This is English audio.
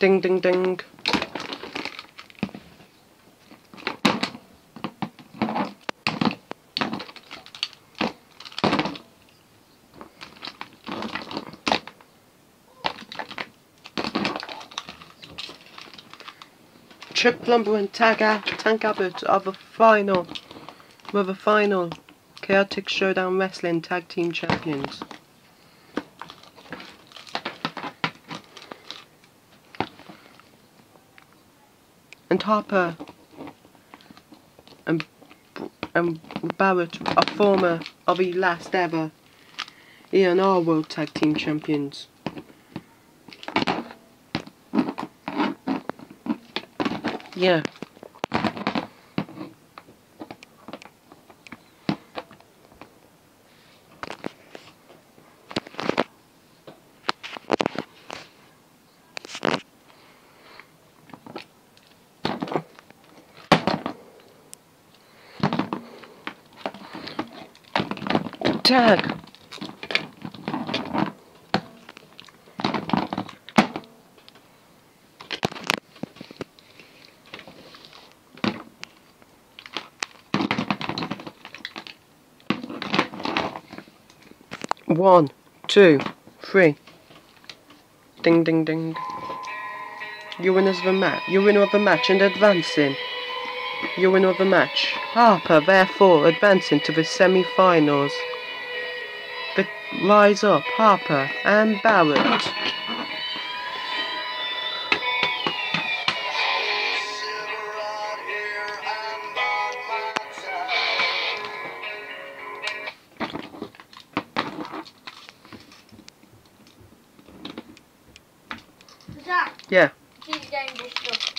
Ding, ding, ding. Trip Plumber and Tagger Tank Abbott of a final with a final Chaotic Showdown Wrestling Tag Team Champions. And Harper and and Barrett are former of the last ever ENR World Tag Team Champions. Yeah. One, two, three. Ding, ding, ding. You winners of the match. You winner of the match and advancing. You winner of the match. Harper, therefore, advancing to the semi-finals. The rise up, Harper and Barrett. Zach, Yeah. she's dangerous stuff.